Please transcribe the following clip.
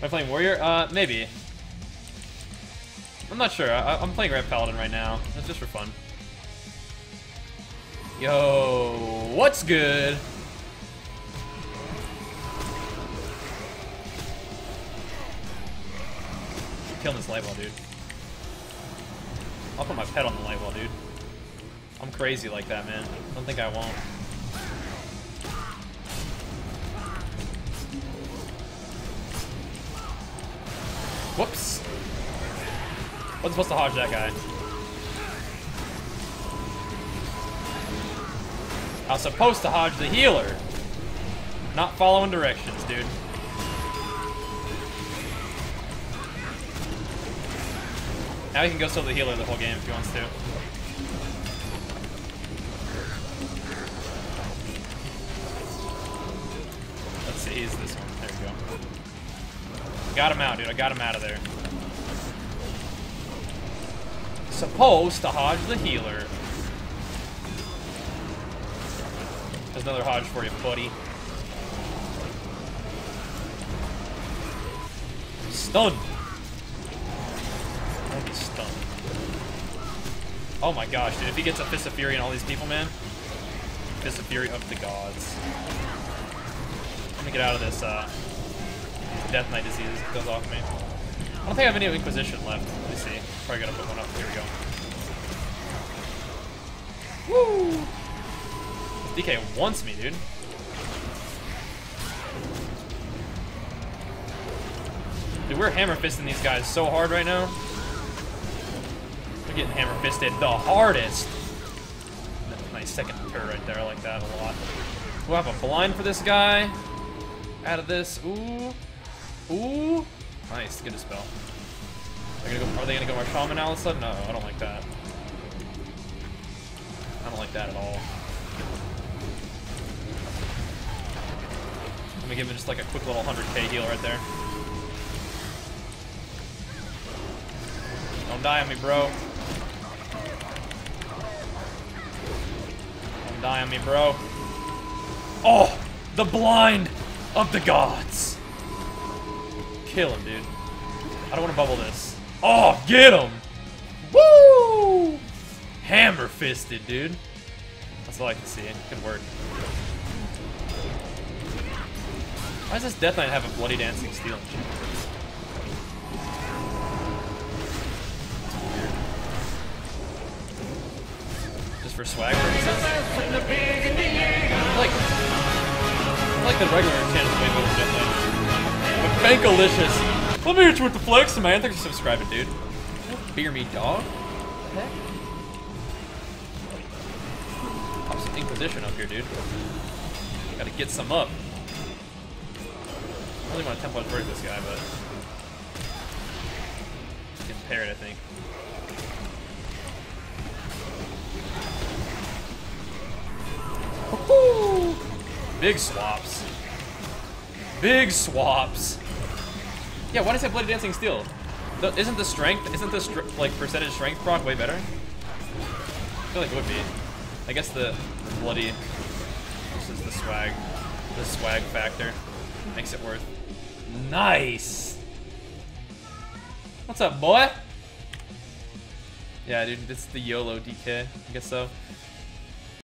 Am I playing Warrior? Uh, maybe. I'm not sure. I I'm playing Ret Paladin right now. That's just for fun. Yo, what's good? Killing this Lightwell, dude. I'll put my pet on the Lightwell, dude. I'm crazy like that, man. Don't think I won't. Whoops. Wasn't supposed to hodge that guy. I was supposed to hodge the healer. Not following directions, dude. Now he can go solo the healer the whole game if he wants to. Let's see, he's this one. There we go. Got him out, dude. I got him out of there. Supposed to hodge the healer. There's another hodge for you, buddy. Stun. Don't. Oh my gosh, dude. If he gets a Fist of Fury and all these people, man. Fist of Fury of the gods. Let me get out of this, uh... Death Knight disease goes off me. I don't think I have any Inquisition left. Let me see. Probably gotta put one up. Here we go. Woo! DK wants me, dude. Dude, we're hammer fisting these guys so hard right now. We're getting hammer fisted the hardest. Nice second turret right there. I like that a lot. We'll have a blind for this guy. Out of this. Ooh. Ooh. Nice. Good dispel. Are gonna go, are they gonna go more shaman all of a sudden? No, I don't like that. I don't like that at all. Let me give him just like a quick little 100k heal right there. Don't die on me, bro. Don't die on me, bro. Oh! The blind of the gods! Kill him, dude. I don't want to bubble this. Oh, get him! Woo! Hammer fisted, dude. That's all I can see. Good work. Why does this Death Knight have a bloody dancing steel? Just for swag? Like, like the regular way Bankalicious. Let me hit you with the flex, man. Thanks for subscribing, dude. Fear me, dog. Heck? Pop some Inquisition up here, dude. Gotta get some up. I really want to tempo burst this guy, but getting paired, I think. Big swaps. Big swaps. Yeah, why does it Bloody Dancing Steel? The, isn't the strength, isn't the str like percentage strength proc way better? I feel like it would be. I guess the, the bloody, this is the swag, the swag factor makes it worth. Nice. What's up, boy? Yeah, dude, is the YOLO DK. I guess so.